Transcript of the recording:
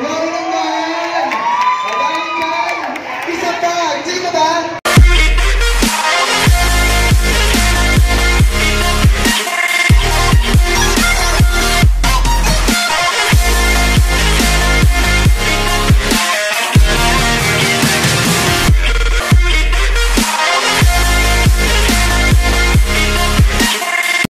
Gloria